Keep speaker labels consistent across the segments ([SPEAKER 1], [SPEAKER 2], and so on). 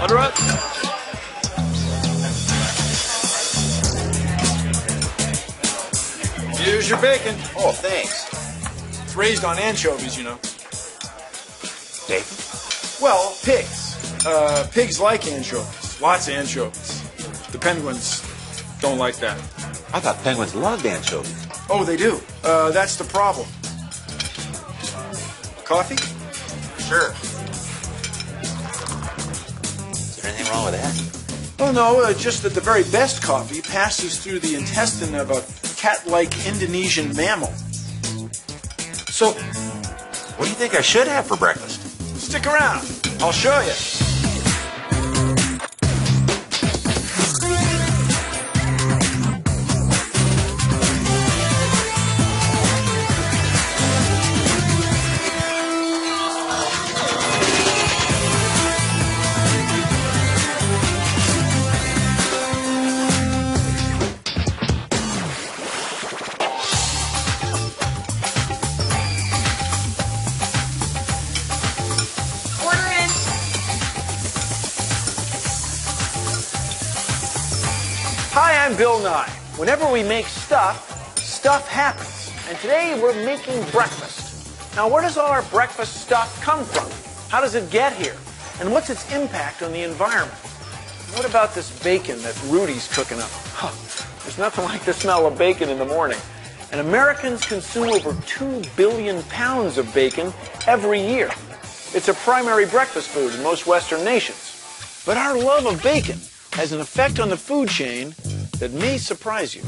[SPEAKER 1] Under up.
[SPEAKER 2] Here's your bacon.
[SPEAKER 3] Oh, thanks.
[SPEAKER 2] It's raised on anchovies, you know.
[SPEAKER 3] Bacon?
[SPEAKER 2] Well, pigs. Uh, pigs like anchovies. Lots of anchovies. The penguins don't like that.
[SPEAKER 3] I thought penguins loved anchovies.
[SPEAKER 2] Oh, they do. Uh, that's the problem. Coffee?
[SPEAKER 3] Sure. Wrong with that?
[SPEAKER 2] Oh, no, uh, just that the very best coffee passes through the intestine of a cat like Indonesian mammal.
[SPEAKER 3] So, what do you think I should have for breakfast?
[SPEAKER 2] Stick around. I'll show you.
[SPEAKER 4] Hi, I'm Bill Nye. Whenever we make stuff, stuff happens. And today we're making breakfast. Now, where does all our breakfast stuff come from? How does it get here? And what's its impact on the environment? What about this bacon that Rudy's cooking up? Huh, there's nothing like the smell of bacon in the morning. And Americans consume over 2 billion pounds of bacon every year. It's a primary breakfast food in most Western nations. But our love of bacon has an effect on the food chain that may surprise you.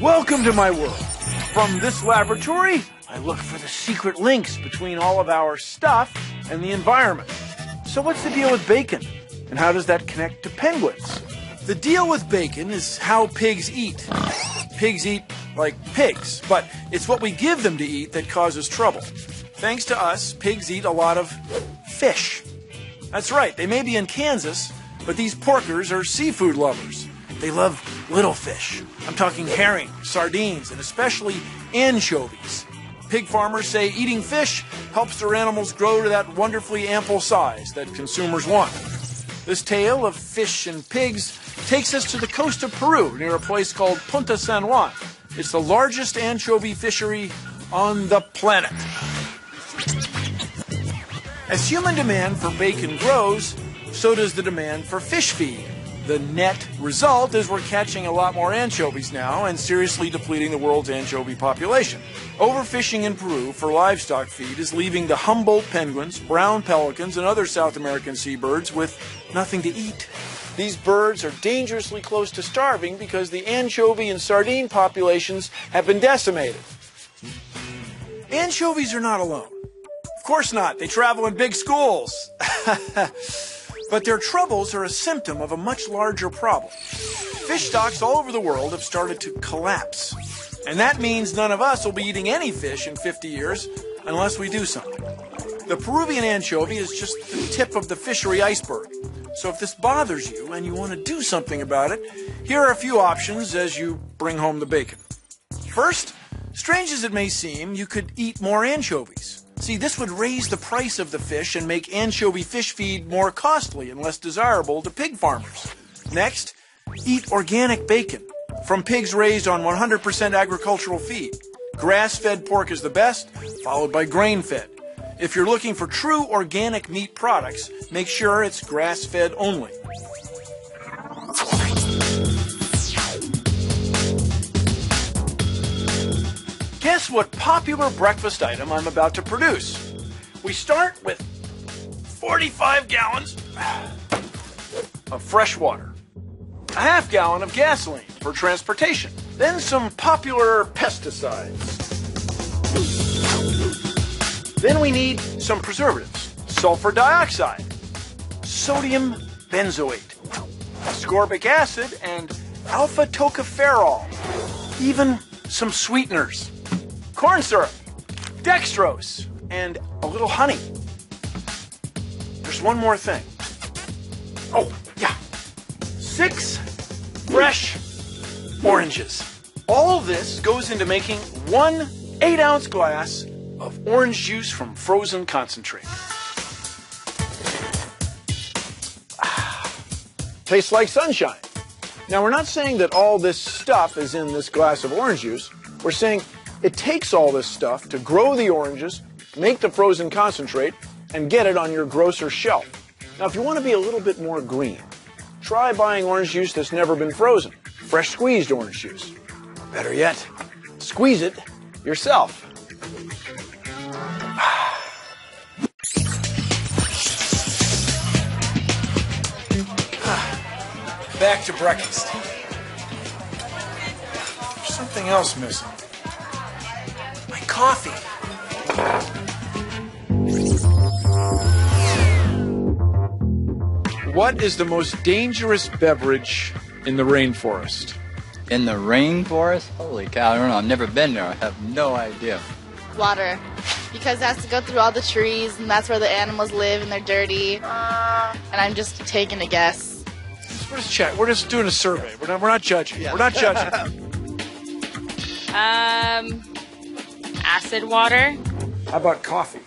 [SPEAKER 4] Welcome to my world. From this laboratory, I look for the secret links between all of our stuff and the environment. So, what's the deal with bacon? And how does that connect to penguins? The deal with bacon is how pigs eat. Pigs eat like pigs, but it's what we give them to eat that causes trouble. Thanks to us, pigs eat a lot of fish. That's right, they may be in Kansas, but these porkers are seafood lovers. They love little fish. I'm talking herring, sardines, and especially anchovies. Pig farmers say eating fish helps their animals grow to that wonderfully ample size that consumers want. This tale of fish and pigs takes us to the coast of Peru near a place called Punta San Juan. It's the largest anchovy fishery on the planet. As human demand for bacon grows, so does the demand for fish feed. The net result is we're catching a lot more anchovies now and seriously depleting the world's anchovy population. Overfishing in Peru for livestock feed is leaving the Humboldt penguins, brown pelicans, and other South American seabirds with nothing to eat. These birds are dangerously close to starving because the anchovy and sardine populations have been decimated. Anchovies are not alone. Of course not. They travel in big schools. but their troubles are a symptom of a much larger problem. Fish stocks all over the world have started to collapse. And that means none of us will be eating any fish in 50 years unless we do something. The Peruvian anchovy is just the tip of the fishery iceberg. So if this bothers you and you want to do something about it, here are a few options as you bring home the bacon. First, strange as it may seem, you could eat more anchovies. See, this would raise the price of the fish and make anchovy fish feed more costly and less desirable to pig farmers. Next, eat organic bacon from pigs raised on 100% agricultural feed. Grass fed pork is the best, followed by grain fed. If you're looking for true organic meat products, make sure it's grass fed only. What popular breakfast item I'm about to produce? We start with 45 gallons of fresh water, a half gallon of gasoline for transportation, then some popular pesticides. Then we need some preservatives, sulfur dioxide, sodium benzoate, ascorbic acid, and alpha tocopherol, even some sweeteners, corn syrup, dextrose, and a little honey. There's one more thing. Oh, yeah. Six fresh oranges. All this goes into making one eight ounce glass of orange juice from frozen concentrate. Ah, tastes like sunshine. Now, we're not saying that all this stuff is in this glass of orange juice. We're saying it takes all this stuff to grow the oranges, make the frozen concentrate, and get it on your grocer's shelf. Now, if you want to be a little bit more green, try buying orange juice that's never been frozen, fresh squeezed orange juice. Better yet, squeeze it yourself. Back to breakfast. There's something else missing. My coffee. What is the most dangerous beverage in the rainforest?
[SPEAKER 1] In the rainforest? Holy cow, I don't know. I've never been there. I have no idea.
[SPEAKER 5] Water. Because it has to go through all the trees, and that's where the animals live, and they're dirty. And I'm just taking a guess.
[SPEAKER 4] We're just check. We're just doing a survey. We're not, we're not judging. We're not judging.
[SPEAKER 6] Um, acid water.
[SPEAKER 4] How about coffee?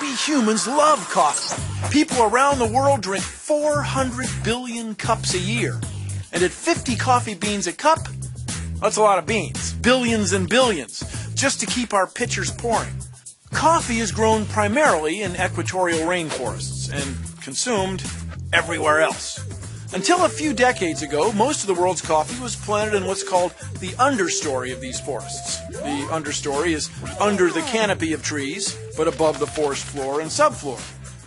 [SPEAKER 4] We humans love coffee. People around the world drink 400 billion cups a year. And at 50 coffee beans a cup, that's a lot of beans. Billions and billions, just to keep our pitchers pouring. Coffee is grown primarily in equatorial rainforests and consumed everywhere else. Until a few decades ago, most of the world's coffee was planted in what's called the understory of these forests. The understory is under the canopy of trees, but above the forest floor and subfloor.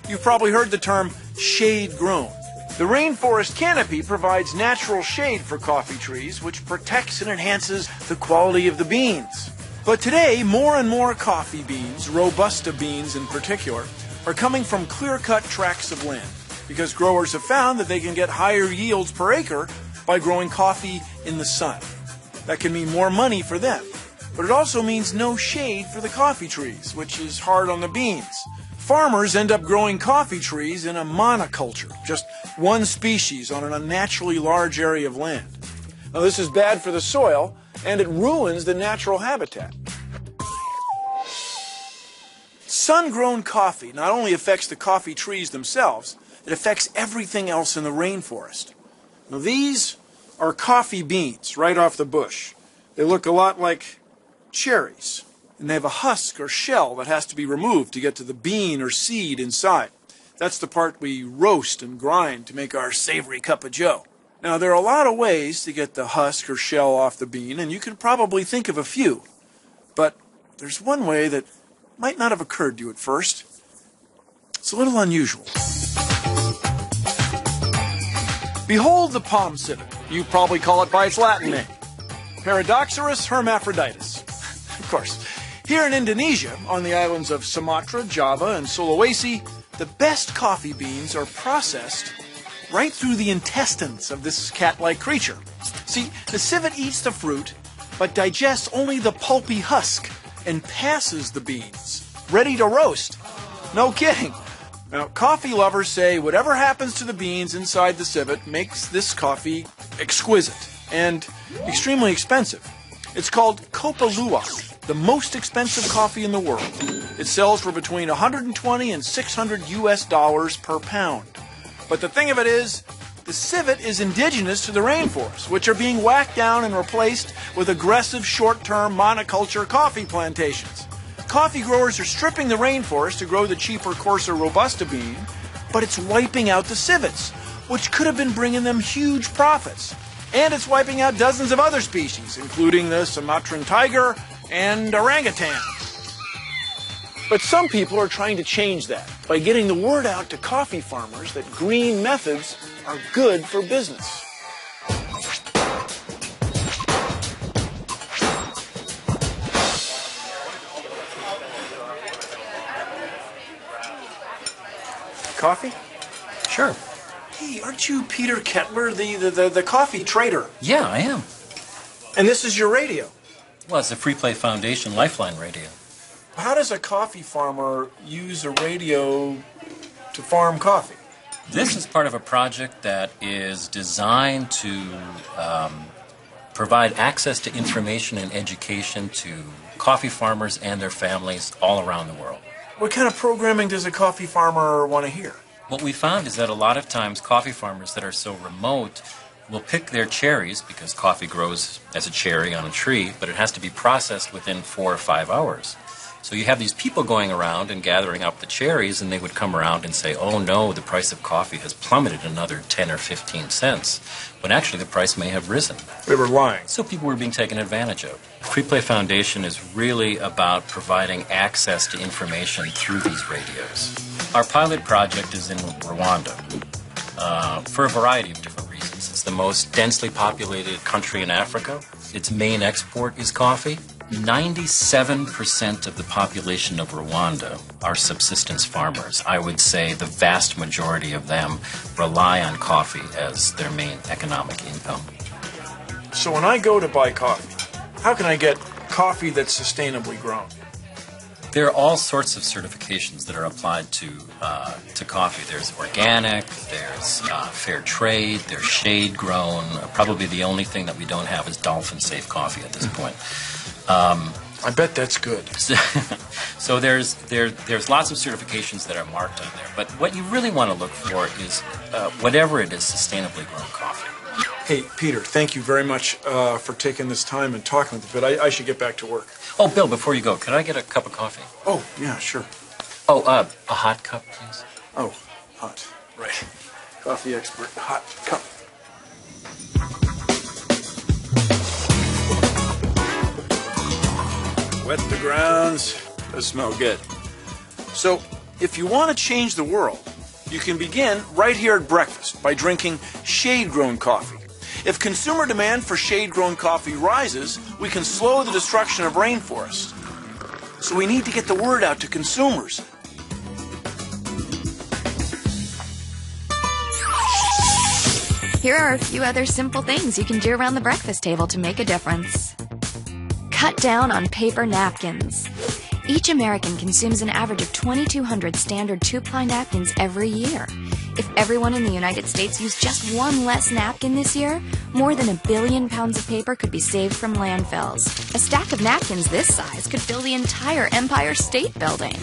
[SPEAKER 4] You've probably heard the term shade grown. The rainforest canopy provides natural shade for coffee trees, which protects and enhances the quality of the beans. But today, more and more coffee beans, Robusta beans in particular, are coming from clear cut tracts of land because growers have found that they can get higher yields per acre by growing coffee in the sun. That can mean more money for them. But it also means no shade for the coffee trees, which is hard on the beans. Farmers end up growing coffee trees in a monoculture, just one species on an unnaturally large area of land. Now, this is bad for the soil and it ruins the natural habitat. Sun grown coffee not only affects the coffee trees themselves, it affects everything else in the rainforest. Now, these are coffee beans right off the bush. They look a lot like cherries, and they have a husk or shell that has to be removed to get to the bean or seed inside. That's the part we roast and grind to make our savory cup of joe. Now, there are a lot of ways to get the husk or shell off the bean, and you can probably think of a few. But there's one way that might not have occurred to you at first. It's a little unusual. Behold the palm civet. You probably call it by its Latin name. Paradoxurus hermaphroditus. of course. Here in Indonesia, on the islands of Sumatra, Java, and Sulawesi, the best coffee beans are processed right through the intestines of this cat-like creature. See, the civet eats the fruit, but digests only the pulpy husk and passes the beans, ready to roast. No kidding. Now, coffee lovers say whatever happens to the beans inside the civet makes this coffee exquisite and extremely expensive. It's called Kopi Luwak, the most expensive coffee in the world. It sells for between 120 and 600 US dollars per pound. But the thing of it is, the civet is indigenous to the rainforests, which are being whacked down and replaced with aggressive short-term monoculture coffee plantations. Coffee growers are stripping the rainforest to grow the cheaper, coarser Robusta bean, but it's wiping out the civets, which could have been bringing them huge profits. And it's wiping out dozens of other species, including the Sumatran tiger and orangutan. But some people are trying to change that by getting the word out to coffee farmers that green methods are good for business. Coffee?
[SPEAKER 7] Sure.
[SPEAKER 4] Hey, aren't you Peter Kettler, the, the, the, the coffee trader?
[SPEAKER 7] Yeah, I am.
[SPEAKER 4] And this is your radio.
[SPEAKER 7] Well, it's the Freeplay Foundation Lifeline Radio.
[SPEAKER 4] How does a coffee farmer use a radio to farm coffee?
[SPEAKER 7] This is part of a project that is designed to um, provide access to information and education to coffee farmers and their families all around the world.
[SPEAKER 4] What kind of programming does a coffee farmer want to hear?
[SPEAKER 7] What we found is that a lot of times coffee farmers that are so remote will pick their cherries because coffee grows as a cherry on a tree, but it has to be processed within four or five hours. So you have these people going around and gathering up the cherries, and they would come around and say, "Oh no, the price of coffee has plummeted another 10 or 15 cents," when actually the price may have risen.
[SPEAKER 4] They were lying.
[SPEAKER 7] So people were being taken advantage of. Freeplay Foundation is really about providing access to information through these radios. Our pilot project is in Rwanda uh, for a variety of different reasons. It's the most densely populated country in Africa. Its main export is coffee. 97% of the population of Rwanda are subsistence farmers. I would say the vast majority of them rely on coffee as their main economic income.
[SPEAKER 4] So when I go to buy coffee, how can I get coffee that's sustainably grown?
[SPEAKER 7] There are all sorts of certifications that are applied to uh, to coffee. There's organic, there's uh, fair trade, there's shade grown. Probably the only thing that we don't have is dolphin safe coffee at this point. Um,
[SPEAKER 4] I bet that's good.
[SPEAKER 7] so, so there's there there's lots of certifications that are marked on there. But what you really want to look for is uh, whatever it is, sustainably grown coffee.
[SPEAKER 4] Hey, Peter, thank you very much uh, for taking this time and talking with me, but I, I should get back to work.
[SPEAKER 7] Oh, Bill, before you go, could I get a cup of coffee?
[SPEAKER 4] Oh, yeah, sure.
[SPEAKER 7] Oh, uh, a hot cup, please.
[SPEAKER 4] Oh, hot. Right. Coffee expert, hot cup. Wet the grounds. Does smell good. So, if you want to change the world, you can begin right here at breakfast by drinking shade grown coffee. If consumer demand for shade grown coffee rises, we can slow the destruction of rainforests. So we need to get the word out to consumers.
[SPEAKER 8] Here are a few other simple things you can do around the breakfast table to make a difference. Cut down on paper napkins. Each American consumes an average of 2,200 standard two ply napkins every year. If everyone in the United States used just one less napkin this year, more than a billion pounds of paper could be saved from landfills. A stack of napkins this size could fill the entire Empire State Building.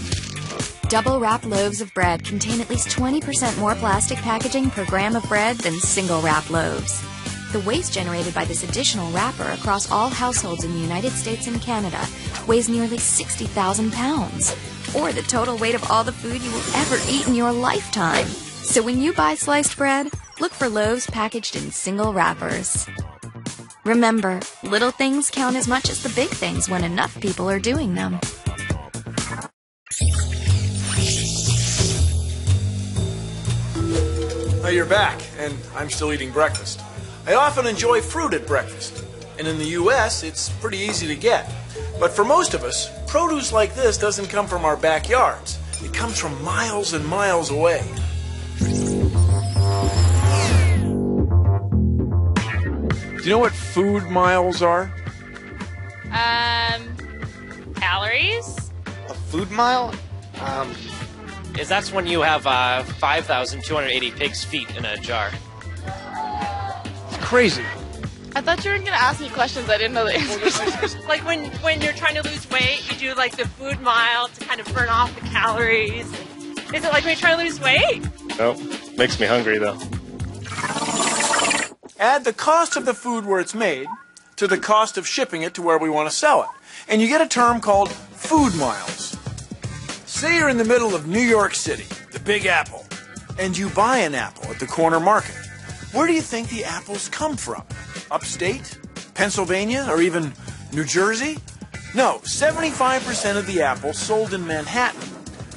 [SPEAKER 8] Double wrap loaves of bread contain at least 20% more plastic packaging per gram of bread than single wrap loaves. The waste generated by this additional wrapper across all households in the United States and Canada weighs nearly 60,000 pounds, or the total weight of all the food you will ever eat in your lifetime. So when you buy sliced bread, look for loaves packaged in single wrappers. Remember, little things count as much as the big things when enough people are doing them.
[SPEAKER 4] Now you're back, and I'm still eating breakfast. I often enjoy fruit at breakfast, and in the US, it's pretty easy to get. But for most of us, produce like this doesn't come from our backyards. It comes from miles and miles away. Do you know what food miles are?
[SPEAKER 6] Um, calories?
[SPEAKER 9] A food mile? Um, is that's when you have uh, 5,280 pig's feet in a jar.
[SPEAKER 4] It's crazy.
[SPEAKER 5] I thought you were gonna ask me questions. I didn't know the answers.
[SPEAKER 6] Like when when you're trying to lose weight, you do like the food mile to kind of burn off the calories. Is it like when you're trying to lose weight?
[SPEAKER 10] Nope. Makes me hungry though.
[SPEAKER 4] Add the cost of the food where it's made to the cost of shipping it to where we want to sell it. And you get a term called food miles. Say you're in the middle of New York City, the Big Apple, and you buy an apple at the corner market. Where do you think the apples come from? Upstate? Pennsylvania? Or even New Jersey? No, 75% of the apples sold in Manhattan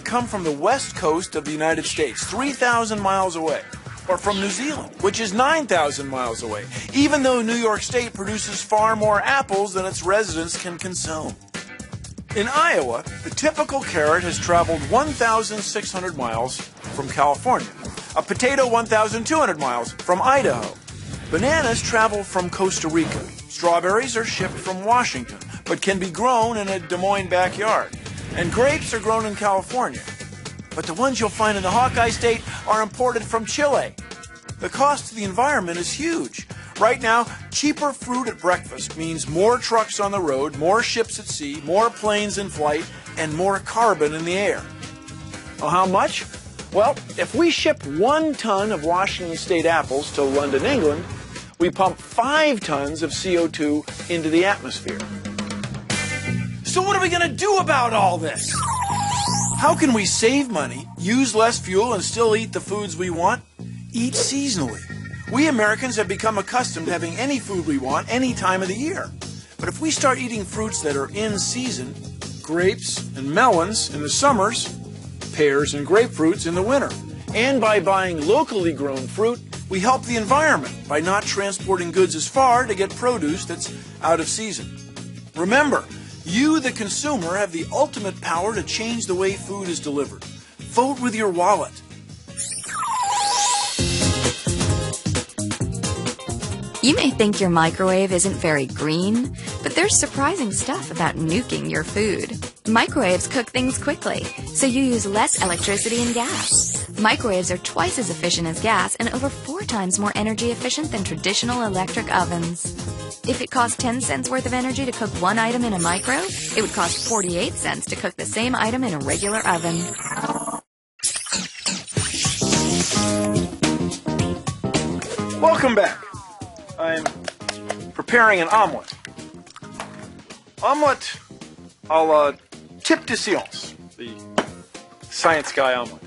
[SPEAKER 4] come from the west coast of the United States, 3,000 miles away. Or from New Zealand, which is 9,000 miles away, even though New York State produces far more apples than its residents can consume. In Iowa, the typical carrot has traveled 1,600 miles from California, a potato 1,200 miles from Idaho. Bananas travel from Costa Rica. Strawberries are shipped from Washington, but can be grown in a Des Moines backyard. And grapes are grown in California. But the ones you'll find in the Hawkeye State are imported from Chile. The cost to the environment is huge. Right now, cheaper fruit at breakfast means more trucks on the road, more ships at sea, more planes in flight, and more carbon in the air. Well, how much? Well, if we ship one ton of Washington State apples to London, England, we pump five tons of CO2 into the atmosphere. So, what are we going to do about all this? How can we save money, use less fuel, and still eat the foods we want? Eat seasonally. We Americans have become accustomed to having any food we want any time of the year. But if we start eating fruits that are in season, grapes and melons in the summers, pears and grapefruits in the winter, and by buying locally grown fruit, we help the environment by not transporting goods as far to get produce that's out of season. Remember, you, the consumer, have the ultimate power to change the way food is delivered. Vote with your wallet.
[SPEAKER 8] You may think your microwave isn't very green, but there's surprising stuff about nuking your food. Microwaves cook things quickly, so you use less electricity and gas. Microwaves are twice as efficient as gas and over four times more energy efficient than traditional electric ovens. If it cost 10 cents worth of energy to cook one item in a micro, it would cost 48 cents to cook the same item in a regular oven.
[SPEAKER 4] Welcome back. I'm preparing an omelet. Omelet a la tip de science, the science guy omelet.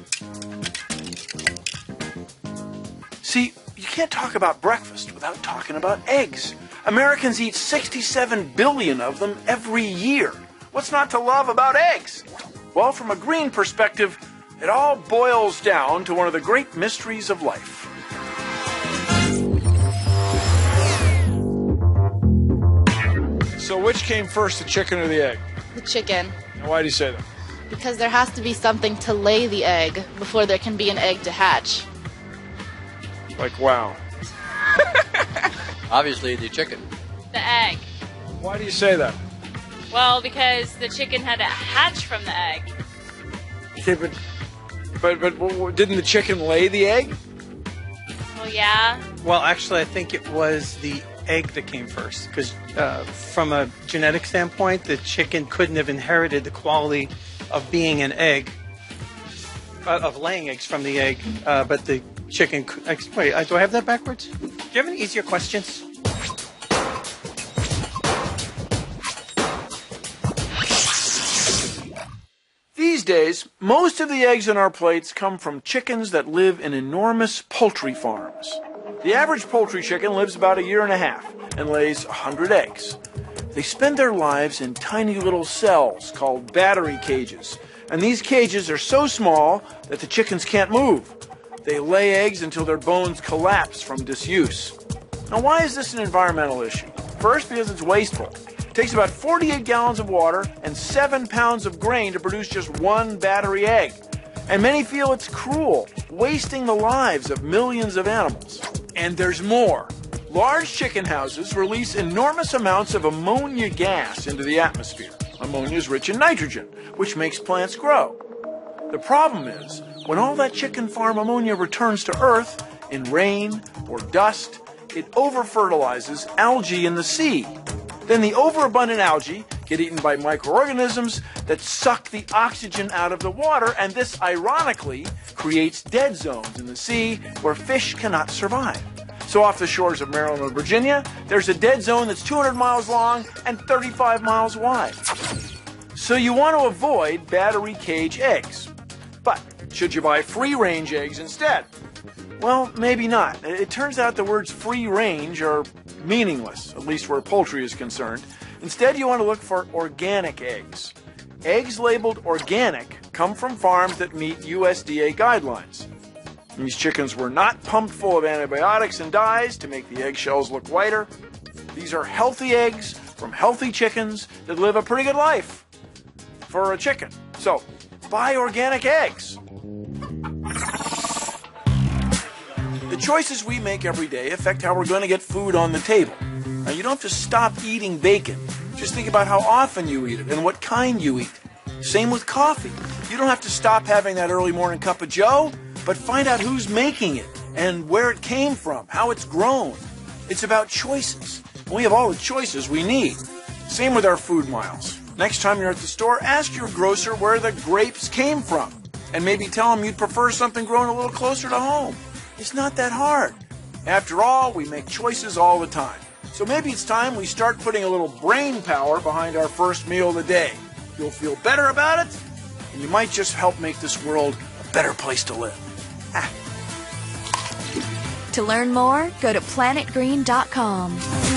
[SPEAKER 4] See, you can't talk about breakfast without talking about eggs. Americans eat 67 billion of them every year. What's not to love about eggs? Well, from a green perspective, it all boils down to one of the great mysteries of life. So, which came first, the chicken or the egg?
[SPEAKER 5] The chicken.
[SPEAKER 4] And why do you say that?
[SPEAKER 5] Because there has to be something to lay the egg before there can be an egg to hatch.
[SPEAKER 4] Like, wow.
[SPEAKER 1] Obviously, the chicken.
[SPEAKER 6] The egg.
[SPEAKER 4] Why do you say that?
[SPEAKER 6] Well, because the chicken had to hatch from the egg.
[SPEAKER 4] Okay, but, but, but, w- w- didn't the chicken lay the egg?
[SPEAKER 6] Well, yeah.
[SPEAKER 11] Well, actually, I think it was the egg that came first because, uh, from a genetic standpoint, the chicken couldn't have inherited the quality of being an egg, uh, of laying eggs from the egg, uh, but the chicken. Wait, uh, do I have that backwards? Do you have any easier questions?
[SPEAKER 4] Days, most of the eggs on our plates come from chickens that live in enormous poultry farms. The average poultry chicken lives about a year and a half and lays 100 eggs. They spend their lives in tiny little cells called battery cages, and these cages are so small that the chickens can't move. They lay eggs until their bones collapse from disuse. Now, why is this an environmental issue? First, because it's wasteful. It takes about 48 gallons of water and 7 pounds of grain to produce just one battery egg. And many feel it's cruel, wasting the lives of millions of animals. And there's more. Large chicken houses release enormous amounts of ammonia gas into the atmosphere. Ammonia is rich in nitrogen, which makes plants grow. The problem is, when all that chicken farm ammonia returns to Earth in rain or dust, it over-fertilizes algae in the sea. Then the overabundant algae get eaten by microorganisms that suck the oxygen out of the water, and this ironically creates dead zones in the sea where fish cannot survive. So off the shores of Maryland and Virginia, there's a dead zone that's 200 miles long and 35 miles wide. So you want to avoid battery cage eggs. But should you buy free range eggs instead? Well, maybe not. It turns out the words free range are meaningless, at least where poultry is concerned. Instead, you want to look for organic eggs. Eggs labeled organic come from farms that meet USDA guidelines. These chickens were not pumped full of antibiotics and dyes to make the eggshells look whiter. These are healthy eggs from healthy chickens that live a pretty good life for a chicken. So, buy organic eggs. The choices we make every day affect how we're going to get food on the table. Now, you don't have to stop eating bacon. Just think about how often you eat it and what kind you eat. Same with coffee. You don't have to stop having that early morning cup of joe, but find out who's making it and where it came from, how it's grown. It's about choices. We have all the choices we need. Same with our food miles. Next time you're at the store, ask your grocer where the grapes came from. And maybe tell them you'd prefer something grown a little closer to home. It's not that hard. After all, we make choices all the time. So maybe it's time we start putting a little brain power behind our first meal of the day. You'll feel better about it, and you might just help make this world a better place to live.
[SPEAKER 8] To learn more, go to planetgreen.com.